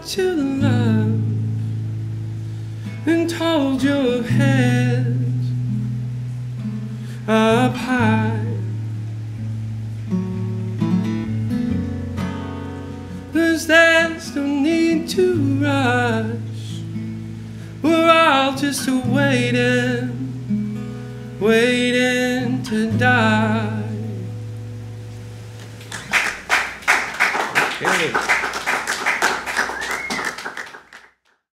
what to love and hold your head up high. Cause there's no need to rush. We're all just waiting, waiting to die. Yay.